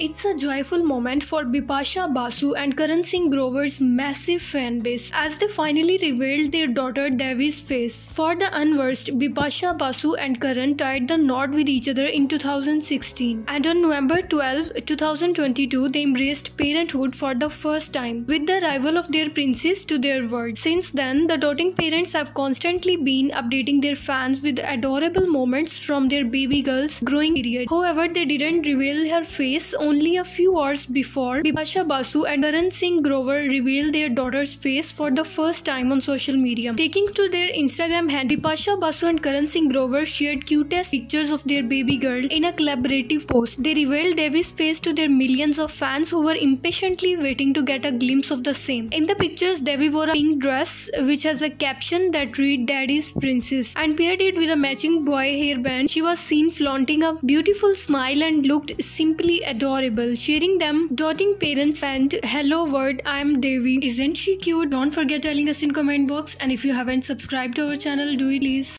It's a joyful moment for Bipasha Basu and Karan Singh Grover's massive fan base as they finally revealed their daughter Devi's face. For the unversed, Bipasha Basu and Karan tied the knot with each other in 2016 and on November 12, 2022 they embraced parenthood for the first time with the arrival of their princess to their world. Since then, the doting parents have constantly been updating their fans with adorable moments from their baby girl's growing period. However, they didn't reveal her face only a few hours before Bipasha Basu and Karan Singh Grover revealed their daughter's face for the first time on social media. Taking to their Instagram hand, Bipasha Basu and Karan Singh Grover shared cutest pictures of their baby girl in a collaborative post. They revealed Devi's face to their millions of fans who were impatiently waiting to get a glimpse of the same. In the pictures, Devi wore a pink dress which has a caption that read Daddy's Princess and paired it with a matching boy hairband. She was seen flaunting a beautiful smile and looked simply adorable adorable, sharing them doting parents and hello world, I'm Devi. Isn't she cute? Don't forget telling us in comment box and if you haven't subscribed to our channel, do it please.